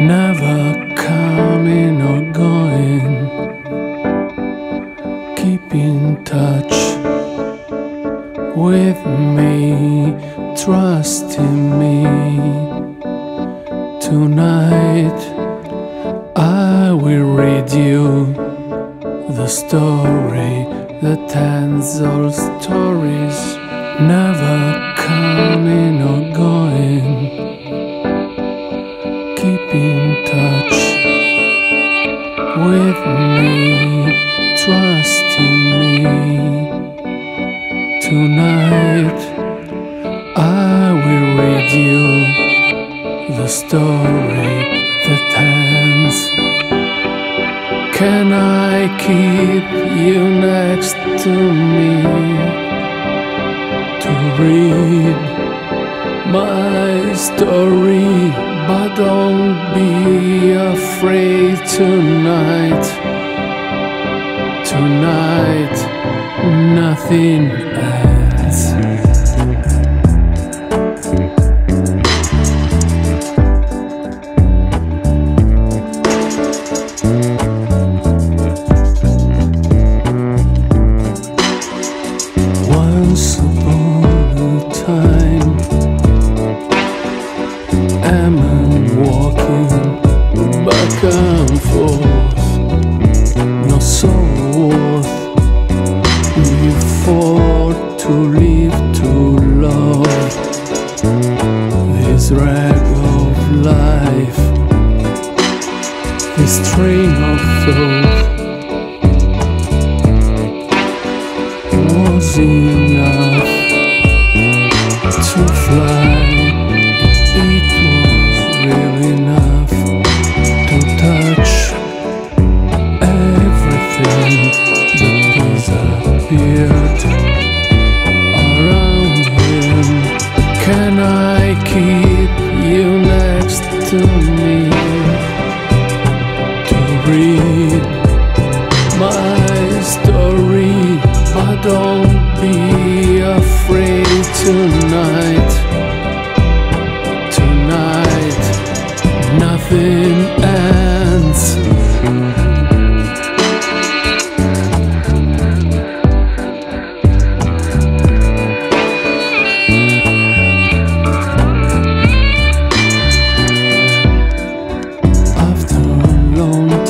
Never coming or going. Keep in touch with me, trust in me. Tonight I will read you the story, the tens of stories. Never coming or going keep in touch with me, Can I keep you next to me to read my story? But don't be afraid tonight. Tonight, nothing this train of thought. Was enough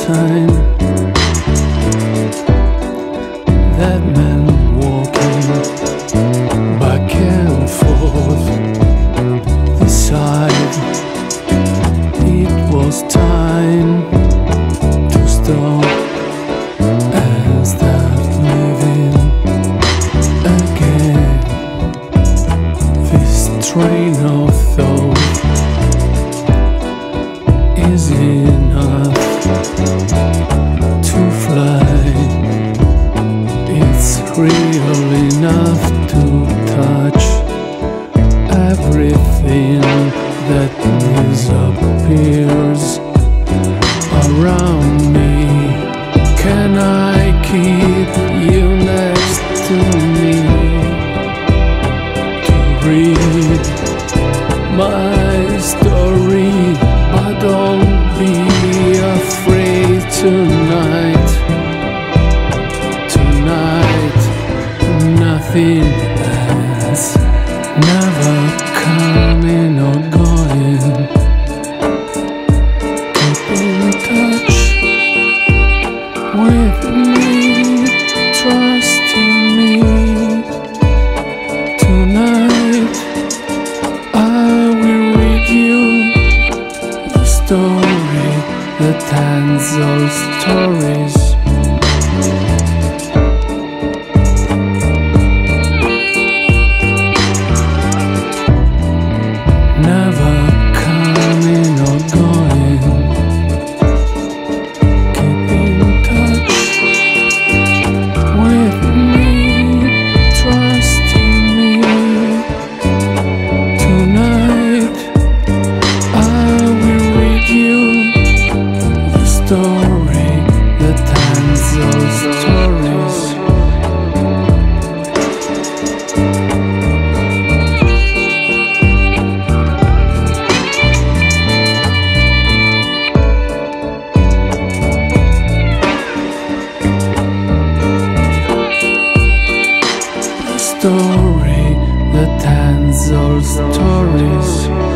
time, that man walking back and forth decided it was time to stop and start living again. This train of real enough to touch everything that disappears around me. Can I keep untold stories.